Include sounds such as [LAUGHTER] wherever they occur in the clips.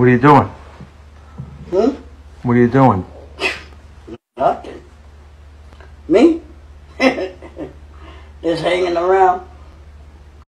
What are you doing? Hmm? What are you doing? Nothing. Me? [LAUGHS] Just hanging around.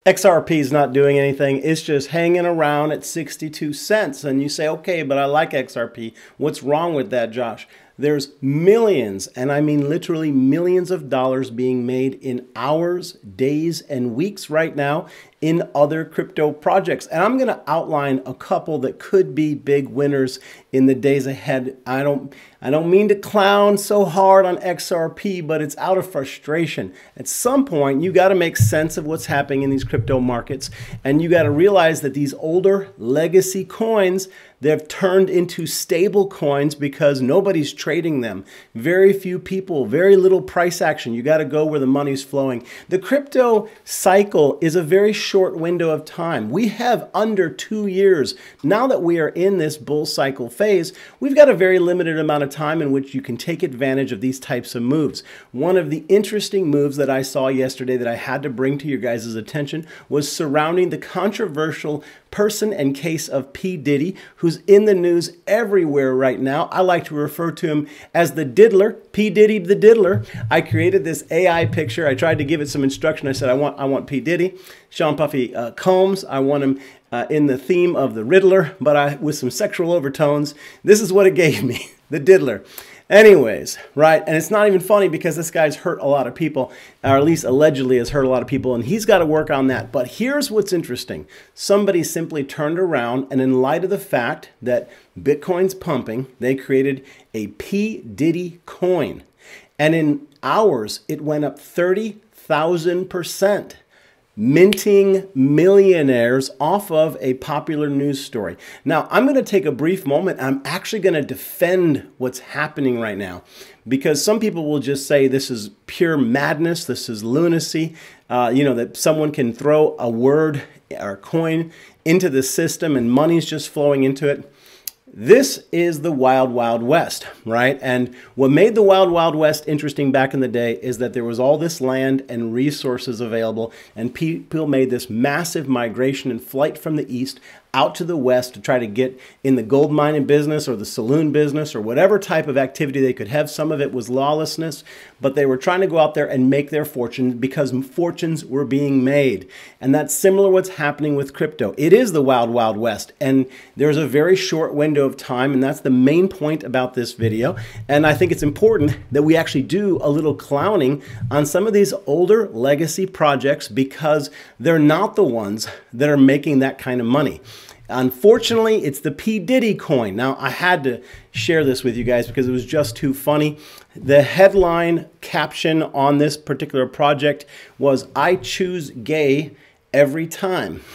XRP is not doing anything. It's just hanging around at 62 cents. And you say, okay, but I like XRP. What's wrong with that, Josh? There's millions, and I mean literally millions of dollars being made in hours, days, and weeks right now in other crypto projects. And I'm going to outline a couple that could be big winners in the days ahead. I don't I don't mean to clown so hard on XRP, but it's out of frustration. At some point, you got to make sense of what's happening in these crypto markets and you got to realize that these older legacy coins They've turned into stable coins because nobody's trading them. Very few people, very little price action. You got to go where the money's flowing. The crypto cycle is a very short window of time. We have under two years. Now that we are in this bull cycle phase, we've got a very limited amount of time in which you can take advantage of these types of moves. One of the interesting moves that I saw yesterday that I had to bring to your guys' attention was surrounding the controversial person and case of P. Diddy, who's in the news everywhere right now. I like to refer to him as the diddler, P. Diddy the diddler. I created this AI picture. I tried to give it some instruction. I said, I want, I want P. Diddy, Sean Puffy uh, Combs. I want him uh, in the theme of the Riddler, but I, with some sexual overtones. This is what it [LAUGHS] gave me, the diddler. Anyways, right, and it's not even funny because this guy's hurt a lot of people, or at least allegedly has hurt a lot of people, and he's got to work on that. But here's what's interesting somebody simply turned around, and in light of the fact that Bitcoin's pumping, they created a P. Diddy coin. And in hours, it went up 30,000% minting millionaires off of a popular news story. Now, I'm going to take a brief moment. I'm actually going to defend what's happening right now because some people will just say this is pure madness, this is lunacy, uh, you know, that someone can throw a word or coin into the system and money's just flowing into it. This is the Wild Wild West, right? And what made the Wild Wild West interesting back in the day is that there was all this land and resources available, and people made this massive migration and flight from the east out to the west to try to get in the gold mining business or the saloon business or whatever type of activity they could have. Some of it was lawlessness, but they were trying to go out there and make their fortune because fortunes were being made. And that's similar what's happening with crypto. It is the wild, wild west. And there's a very short window of time. And that's the main point about this video. And I think it's important that we actually do a little clowning on some of these older legacy projects because they're not the ones that are making that kind of money. Unfortunately, it's the P. Diddy coin. Now, I had to share this with you guys because it was just too funny. The headline caption on this particular project was, I choose gay every time. [LAUGHS]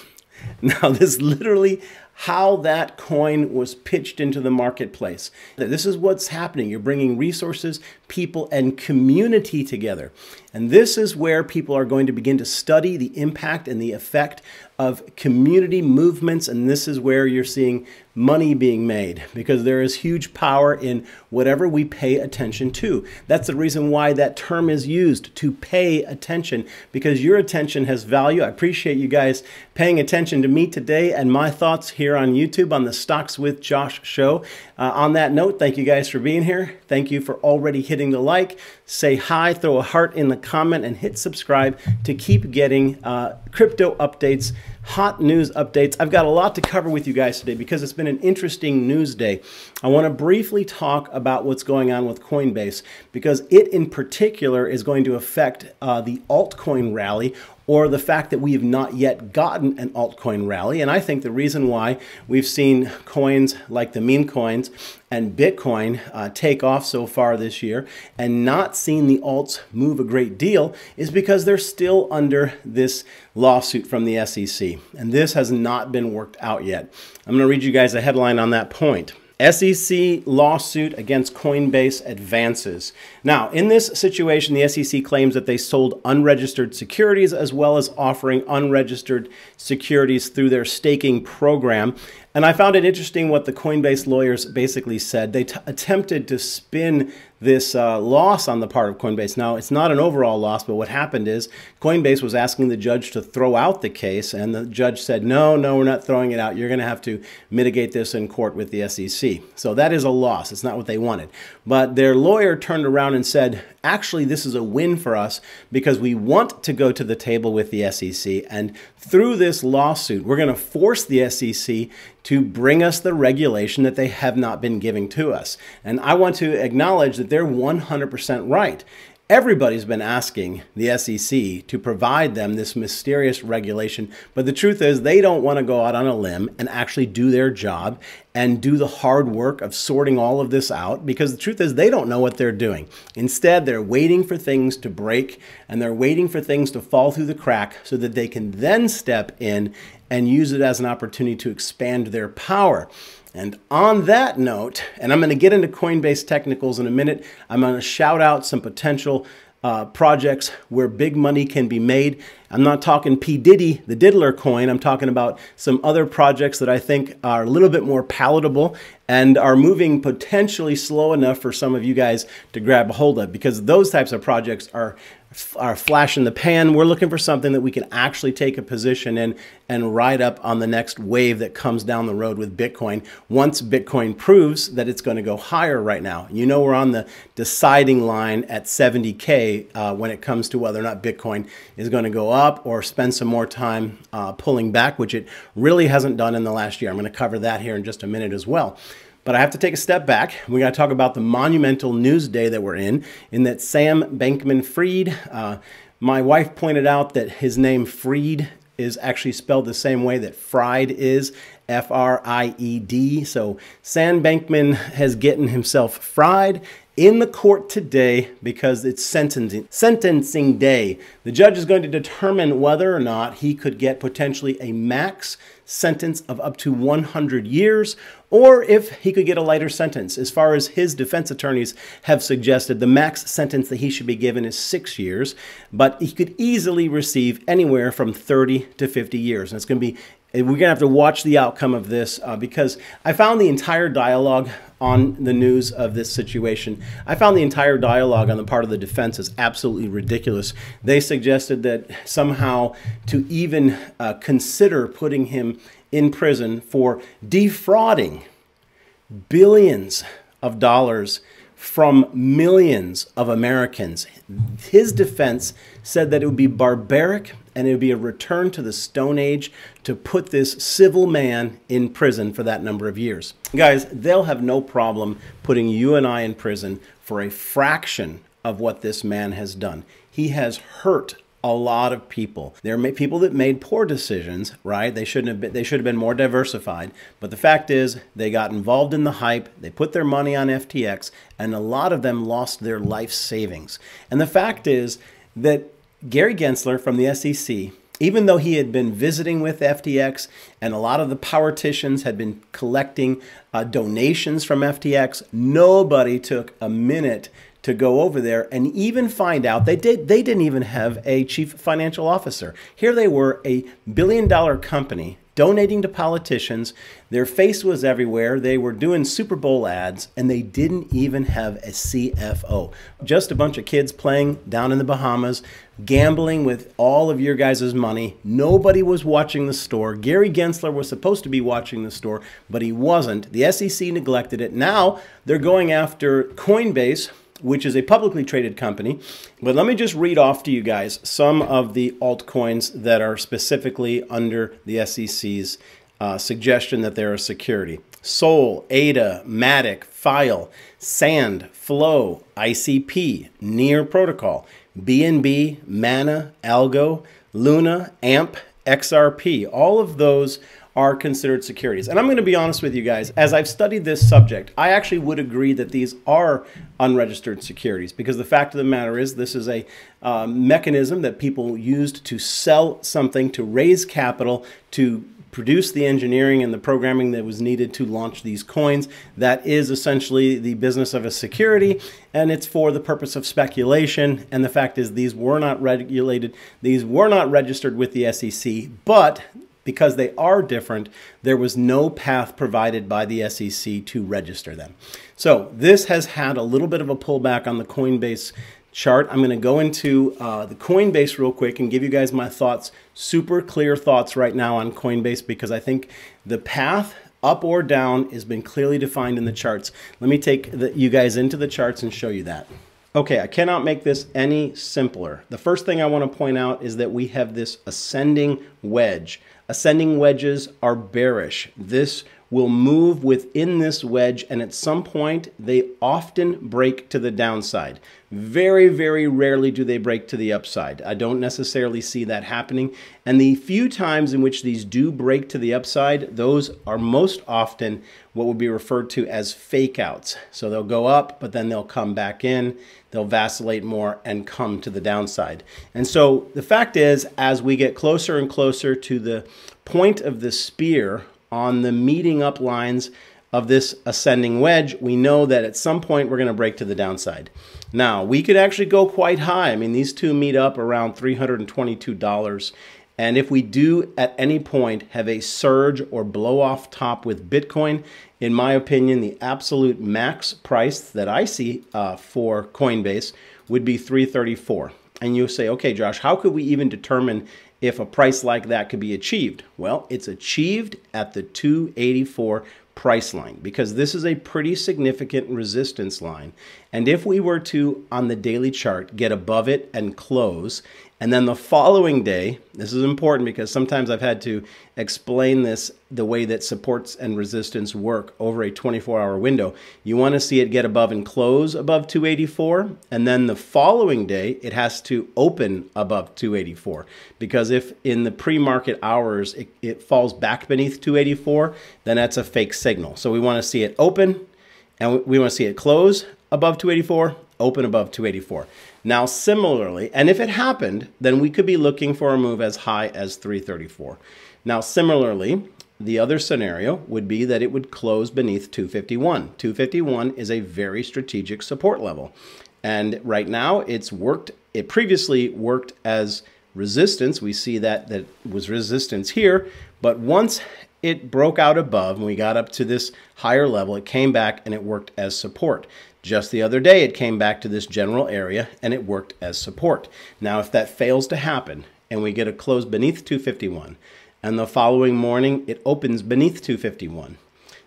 Now, this literally how that coin was pitched into the marketplace. This is what's happening. You're bringing resources, people, and community together. And this is where people are going to begin to study the impact and the effect of community movements. And this is where you're seeing money being made because there is huge power in whatever we pay attention to. That's the reason why that term is used to pay attention because your attention has value. I appreciate you guys paying attention to me today and my thoughts here on YouTube on the Stocks with Josh show. Uh, on that note, thank you guys for being here. Thank you for already hitting the like. Say hi, throw a heart in the comment, and hit subscribe to keep getting uh, crypto updates hot news updates. I've got a lot to cover with you guys today because it's been an interesting news day. I want to briefly talk about what's going on with Coinbase because it in particular is going to affect uh, the altcoin rally or the fact that we have not yet gotten an altcoin rally. And I think the reason why we've seen coins like the meme coins and Bitcoin uh, take off so far this year and not seen the alts move a great deal is because they're still under this lawsuit from the SEC. And this has not been worked out yet. I'm going to read you guys a headline on that point. SEC lawsuit against Coinbase advances. Now, in this situation, the SEC claims that they sold unregistered securities as well as offering unregistered securities through their staking program. And I found it interesting what the Coinbase lawyers basically said. They attempted to spin this uh, loss on the part of Coinbase. Now, it's not an overall loss, but what happened is Coinbase was asking the judge to throw out the case, and the judge said, No, no, we're not throwing it out. You're going to have to mitigate this in court with the SEC. So that is a loss. It's not what they wanted. But their lawyer turned around and said, Actually, this is a win for us because we want to go to the table with the SEC. And through this lawsuit, we're going to force the SEC to bring us the regulation that they have not been giving to us. And I want to acknowledge that they're 100% right. Everybody's been asking the SEC to provide them this mysterious regulation, but the truth is they don't want to go out on a limb and actually do their job and do the hard work of sorting all of this out because the truth is they don't know what they're doing. Instead, they're waiting for things to break and they're waiting for things to fall through the crack so that they can then step in and use it as an opportunity to expand their power. And on that note, and I'm going to get into Coinbase technicals in a minute, I'm going to shout out some potential uh, projects where big money can be made. I'm not talking P. Diddy, the Diddler coin. I'm talking about some other projects that I think are a little bit more palatable and are moving potentially slow enough for some of you guys to grab a hold of because those types of projects are are flash in the pan. We're looking for something that we can actually take a position in and ride up on the next wave that comes down the road with Bitcoin once Bitcoin proves that it's going to go higher right now. You know, we're on the deciding line at 70K uh, when it comes to whether or not Bitcoin is going to go up or spend some more time uh, pulling back, which it really hasn't done in the last year. I'm going to cover that here in just a minute as well. But I have to take a step back. We got to talk about the monumental news day that we're in, in that Sam Bankman Fried, uh, my wife pointed out that his name Fried is actually spelled the same way that fried is, F R I E D. So Sam Bankman has gotten himself fried in the court today because it's sentencing sentencing day. The judge is going to determine whether or not he could get potentially a max sentence of up to 100 years or if he could get a lighter sentence. As far as his defense attorneys have suggested, the max sentence that he should be given is six years, but he could easily receive anywhere from 30 to 50 years. And it's going to be we're going to have to watch the outcome of this uh, because I found the entire dialogue on the news of this situation. I found the entire dialogue on the part of the defense is absolutely ridiculous. They suggested that somehow to even uh, consider putting him in prison for defrauding billions of dollars from millions of Americans. His defense said that it would be barbaric and it would be a return to the Stone Age to put this civil man in prison for that number of years. Guys, they'll have no problem putting you and I in prison for a fraction of what this man has done. He has hurt a lot of people. There are people that made poor decisions, right? They shouldn't have been, they should have been more diversified. But the fact is, they got involved in the hype. They put their money on FTX, and a lot of them lost their life savings. And the fact is that Gary Gensler from the SEC even though he had been visiting with FTX and a lot of the politicians had been collecting uh, donations from FTX, nobody took a minute to go over there and even find out they did they didn't even have a chief financial officer. Here they were a billion dollar company donating to politicians. Their face was everywhere. They were doing Super Bowl ads and they didn't even have a CFO. Just a bunch of kids playing down in the Bahamas, gambling with all of your guys' money. Nobody was watching the store. Gary Gensler was supposed to be watching the store, but he wasn't. The SEC neglected it. Now they're going after Coinbase which is a publicly traded company. But let me just read off to you guys some of the altcoins that are specifically under the SEC's uh, suggestion that they're a security. Sol, ADA, Matic, File, Sand, Flow, ICP, Near Protocol, BNB, Mana, Algo, Luna, AMP, XRP. All of those are considered securities. And I'm going to be honest with you guys, as I've studied this subject, I actually would agree that these are unregistered securities because the fact of the matter is this is a uh, mechanism that people used to sell something, to raise capital, to produce the engineering and the programming that was needed to launch these coins. That is essentially the business of a security, and it's for the purpose of speculation. And the fact is, these were not regulated, these were not registered with the SEC, but because they are different, there was no path provided by the SEC to register them. So this has had a little bit of a pullback on the Coinbase chart. I'm going to go into uh, the Coinbase real quick and give you guys my thoughts, super clear thoughts right now on Coinbase because I think the path up or down has been clearly defined in the charts. Let me take the, you guys into the charts and show you that. Okay, I cannot make this any simpler. The first thing I want to point out is that we have this ascending wedge. Ascending wedges are bearish. This will move within this wedge and at some point they often break to the downside. Very, very rarely do they break to the upside. I don't necessarily see that happening. And the few times in which these do break to the upside, those are most often what would be referred to as fake outs. So they'll go up, but then they'll come back in, they'll vacillate more and come to the downside. And so the fact is, as we get closer and closer to the point of the spear on the meeting up lines of this ascending wedge, we know that at some point we're going to break to the downside. Now, we could actually go quite high. I mean, these two meet up around $322. And if we do at any point have a surge or blow off top with Bitcoin, in my opinion, the absolute max price that I see uh, for Coinbase would be 334. And you say, okay, Josh, how could we even determine if a price like that could be achieved? Well, it's achieved at the 284 price line because this is a pretty significant resistance line. And if we were to, on the daily chart, get above it and close, and then the following day, this is important because sometimes I've had to explain this the way that supports and resistance work over a 24 hour window. You want to see it get above and close above 284. And then the following day, it has to open above 284. Because if in the pre market hours it, it falls back beneath 284, then that's a fake signal. So we want to see it open and we want to see it close above 284 open above 284. Now, similarly, and if it happened, then we could be looking for a move as high as 334. Now, similarly, the other scenario would be that it would close beneath 251. 251 is a very strategic support level. And right now it's worked, it previously worked as resistance. We see that that was resistance here, but once it broke out above and we got up to this higher level, it came back and it worked as support. Just the other day, it came back to this general area and it worked as support. Now, if that fails to happen and we get a close beneath 251, and the following morning it opens beneath 251,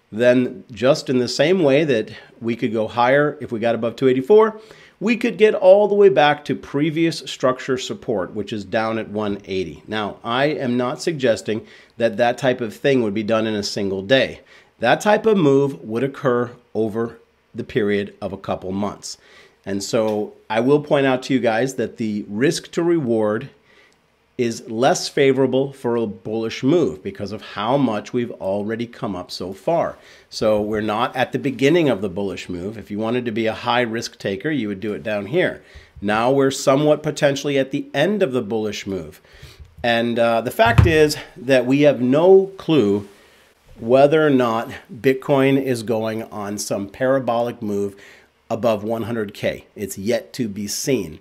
then just in the same way that we could go higher if we got above 284, we could get all the way back to previous structure support, which is down at 180. Now, I am not suggesting that that type of thing would be done in a single day. That type of move would occur over the period of a couple months. And so I will point out to you guys that the risk to reward is less favorable for a bullish move because of how much we've already come up so far. So we're not at the beginning of the bullish move. If you wanted to be a high risk taker, you would do it down here. Now we're somewhat potentially at the end of the bullish move. And uh, the fact is that we have no clue whether or not Bitcoin is going on some parabolic move above 100K. It's yet to be seen.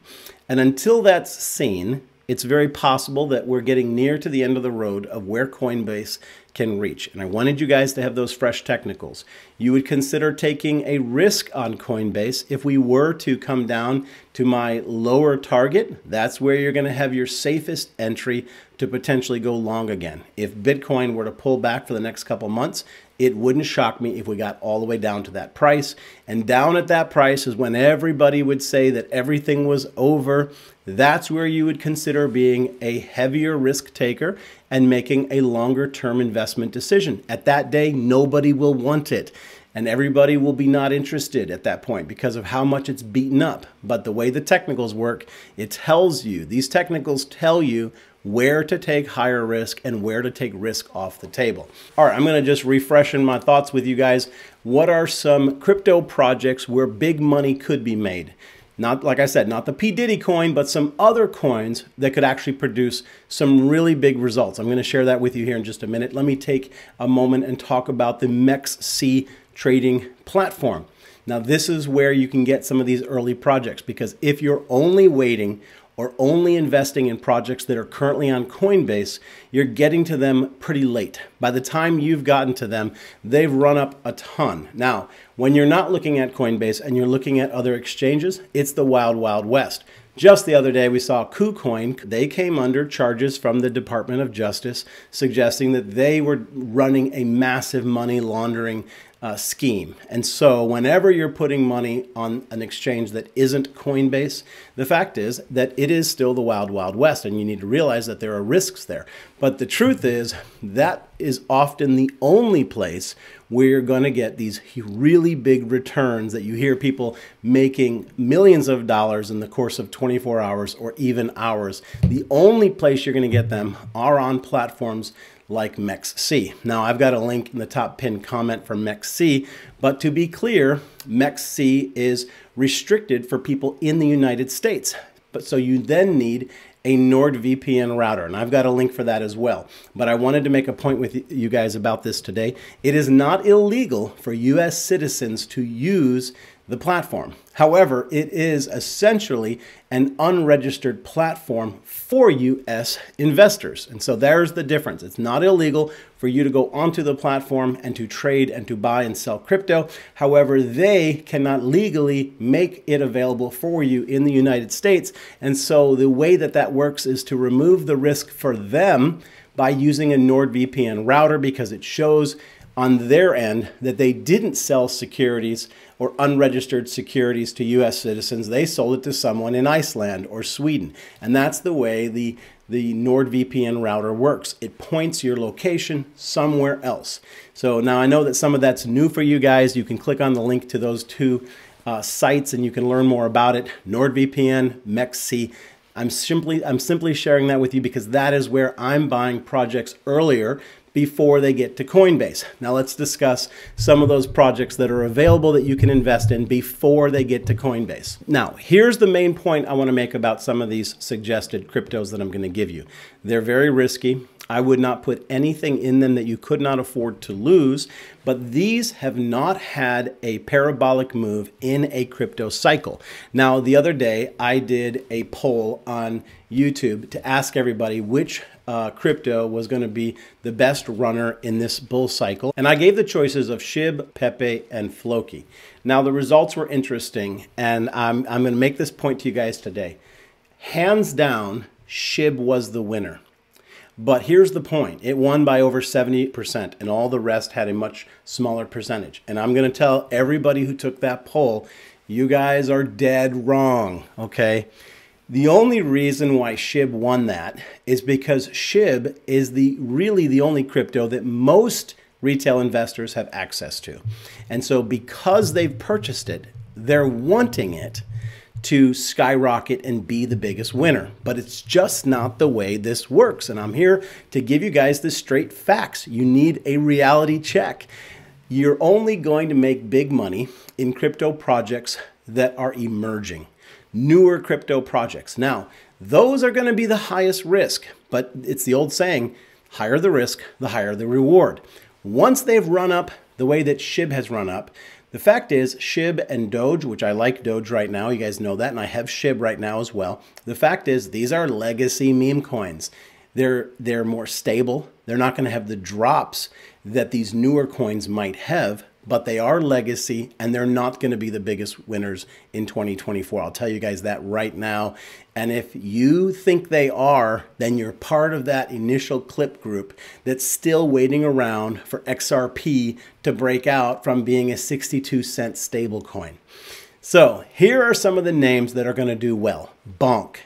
And until that's seen, it's very possible that we're getting near to the end of the road of where Coinbase can reach. And I wanted you guys to have those fresh technicals. You would consider taking a risk on Coinbase if we were to come down to my lower target. That's where you're going to have your safest entry to potentially go long again. If Bitcoin were to pull back for the next couple months, it wouldn't shock me if we got all the way down to that price. And down at that price is when everybody would say that everything was over. That's where you would consider being a heavier risk taker and making a longer term investment decision. At that day, nobody will want it. And everybody will be not interested at that point because of how much it's beaten up. But the way the technicals work, it tells you, these technicals tell you where to take higher risk and where to take risk off the table. All right, I'm going to just refresh in my thoughts with you guys. What are some crypto projects where big money could be made? Not, like I said, not the P. Diddy coin, but some other coins that could actually produce some really big results. I'm going to share that with you here in just a minute. Let me take a moment and talk about the MEXC trading platform. Now, this is where you can get some of these early projects because if you're only waiting or only investing in projects that are currently on Coinbase, you're getting to them pretty late. By the time you've gotten to them, they've run up a ton. Now, when you're not looking at Coinbase and you're looking at other exchanges, it's the wild, wild west. Just the other day, we saw KuCoin. They came under charges from the Department of Justice suggesting that they were running a massive money laundering uh, scheme. And so, whenever you're putting money on an exchange that isn't Coinbase, the fact is that it is still the wild, wild west, and you need to realize that there are risks there. But the truth is, that is often the only place where you're going to get these really big returns that you hear people making millions of dollars in the course of 24 hours or even hours. The only place you're going to get them are on platforms like MEXC. Now, I've got a link in the top pinned comment for MEXC, but to be clear, MEXC is restricted for people in the United States. But so you then need a NordVPN router, and I've got a link for that as well. But I wanted to make a point with you guys about this today. It is not illegal for US citizens to use the platform. However, it is essentially an unregistered platform for US investors. And so there's the difference. It's not illegal for you to go onto the platform and to trade and to buy and sell crypto. However, they cannot legally make it available for you in the United States. And so the way that that works is to remove the risk for them by using a NordVPN router because it shows on their end that they didn't sell securities or unregistered securities to US citizens. They sold it to someone in Iceland or Sweden. And that's the way the, the NordVPN router works. It points your location somewhere else. So now I know that some of that's new for you guys. You can click on the link to those two uh, sites and you can learn more about it. NordVPN, MEXC. I'm simply I'm simply sharing that with you because that is where I'm buying projects earlier before they get to Coinbase. Now let's discuss some of those projects that are available that you can invest in before they get to Coinbase. Now, here's the main point I want to make about some of these suggested cryptos that I'm going to give you. They're very risky. I would not put anything in them that you could not afford to lose, but these have not had a parabolic move in a crypto cycle. Now, the other day I did a poll on YouTube to ask everybody which uh, crypto was going to be the best runner in this bull cycle. And I gave the choices of SHIB, Pepe, and Floki. Now, the results were interesting, and I'm, I'm going to make this point to you guys today. Hands down, SHIB was the winner. But here's the point it won by over 70%, and all the rest had a much smaller percentage. And I'm going to tell everybody who took that poll, you guys are dead wrong, okay? The only reason why SHIB won that is because SHIB is the really the only crypto that most retail investors have access to. And so because they've purchased it, they're wanting it to skyrocket and be the biggest winner. But it's just not the way this works. And I'm here to give you guys the straight facts. You need a reality check. You're only going to make big money in crypto projects that are emerging newer crypto projects. Now, those are going to be the highest risk, but it's the old saying higher the risk, the higher the reward. Once they've run up the way that SHIB has run up, the fact is, SHIB and Doge, which I like Doge right now, you guys know that, and I have SHIB right now as well. The fact is, these are legacy meme coins. They're, they're more stable. They're not going to have the drops that these newer coins might have, but they are legacy and they're not going to be the biggest winners in 2024. I'll tell you guys that right now. And if you think they are, then you're part of that initial clip group that's still waiting around for XRP to break out from being a 62 cent stablecoin. So here are some of the names that are going to do well. Bonk.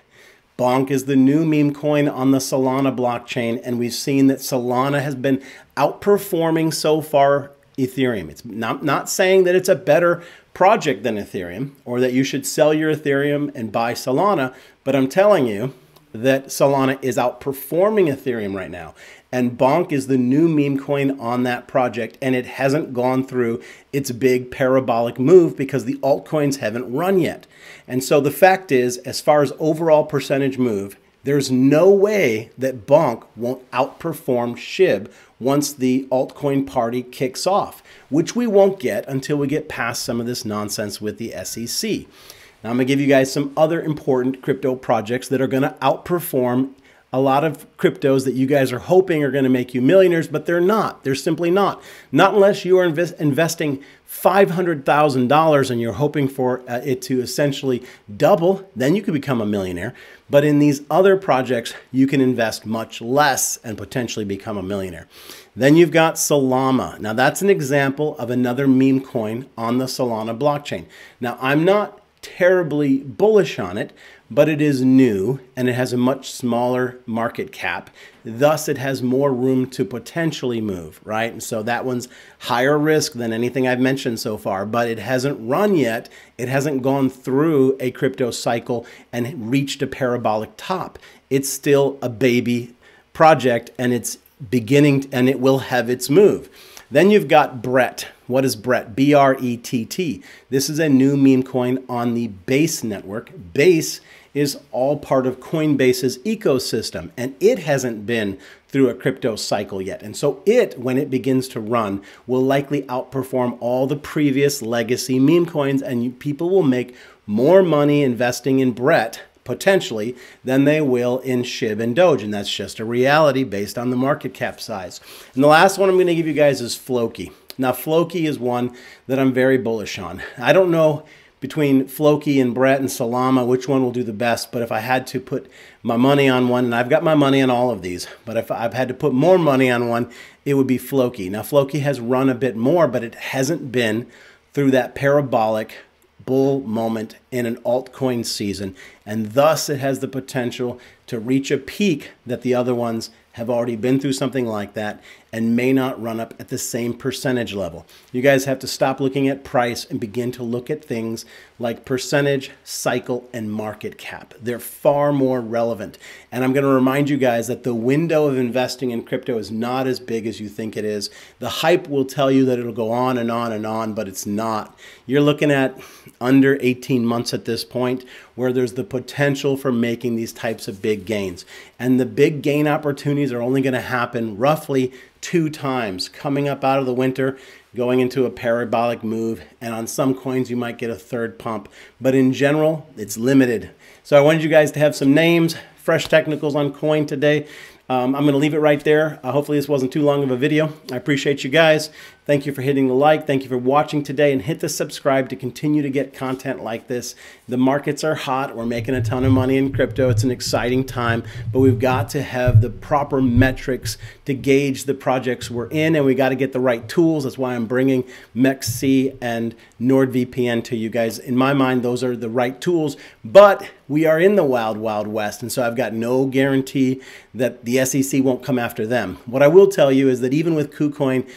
Bonk is the new meme coin on the Solana blockchain, and we've seen that Solana has been outperforming so far Ethereum. It's not, not saying that it's a better project than Ethereum or that you should sell your Ethereum and buy Solana, but I'm telling you that Solana is outperforming Ethereum right now. And Bonk is the new meme coin on that project, and it hasn't gone through its big parabolic move because the altcoins haven't run yet. And so the fact is, as far as overall percentage move, there's no way that Bonk won't outperform SHIB once the altcoin party kicks off, which we won't get until we get past some of this nonsense with the SEC. Now, I'm going to give you guys some other important crypto projects that are going to outperform a lot of cryptos that you guys are hoping are going to make you millionaires, but they're not. They're simply not. Not unless you are invest investing $500,000 and you're hoping for uh, it to essentially double, then you could become a millionaire. But in these other projects, you can invest much less and potentially become a millionaire. Then you've got Solama. Now, that's an example of another meme coin on the Solana blockchain. Now, I'm not terribly bullish on it, but it is new and it has a much smaller market cap. Thus, it has more room to potentially move, right? And so that one's higher risk than anything I've mentioned so far, but it hasn't run yet. It hasn't gone through a crypto cycle and reached a parabolic top. It's still a baby project and it's beginning and it will have its move. Then you've got Brett. What is Brett? B R E T T. This is a new meme coin on the Base network. Base is all part of Coinbase's ecosystem, and it hasn't been through a crypto cycle yet. And so it, when it begins to run, will likely outperform all the previous legacy meme coins, and people will make more money investing in Brett potentially than they will in SHIB and Doge. And that's just a reality based on the market cap size. And the last one I'm going to give you guys is Floki. Now, Floki is one that I'm very bullish on. I don't know between Floki and Brett and Solama which one will do the best. But if I had to put my money on one, and I've got my money on all of these, but if I've had to put more money on one, it would be Floki. Now, Floki has run a bit more, but it hasn't been through that parabolic bull moment in an altcoin season, and thus it has the potential to reach a peak that the other ones have already been through something like that and may not run up at the same percentage level. You guys have to stop looking at price and begin to look at things like percentage, cycle, and market cap. They're far more relevant. And I'm going to remind you guys that the window of investing in crypto is not as big as you think it is. The hype will tell you that it'll go on and on and on, but it's not. You're looking at under 18 months at this point where there's the potential for making these types of big gains. And the big gain opportunities are only going to happen roughly two times coming up out of the winter, going into a parabolic move, and on some coins you might get a third pump. But in general, it's limited. So I wanted you guys to have some names, fresh technicals on coin today. Um, I'm going to leave it right there. Uh, hopefully this wasn't too long of a video. I appreciate you guys. Thank you for hitting the like. Thank you for watching today and hit the subscribe to continue to get content like this. The markets are hot. We're making a ton of money in crypto. It's an exciting time, but we've got to have the proper metrics to gauge the projects we're in and we got to get the right tools. That's why I'm bringing MEXC and NordVPN to you guys. In my mind, those are the right tools, but we are in the wild, wild west. And so I've got no guarantee that the SEC won't come after them. What I will tell you is that even with KuCoin,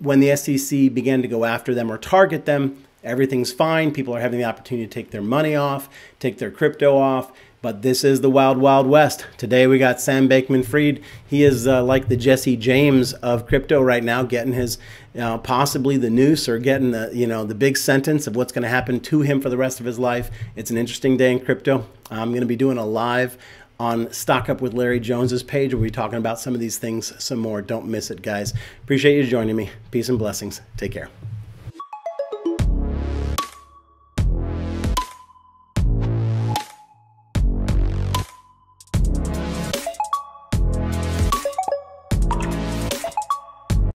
when the SEC began to go after them or target them, everything's fine. People are having the opportunity to take their money off, take their crypto off. But this is the wild, wild west. Today we got Sam Bankman Fried. He is uh, like the Jesse James of crypto right now, getting his uh, possibly the noose or getting the you know the big sentence of what's going to happen to him for the rest of his life. It's an interesting day in crypto. I'm going to be doing a live on Stock Up with Larry Jones's page. We'll be talking about some of these things some more. Don't miss it, guys. Appreciate you joining me. Peace and blessings. Take care.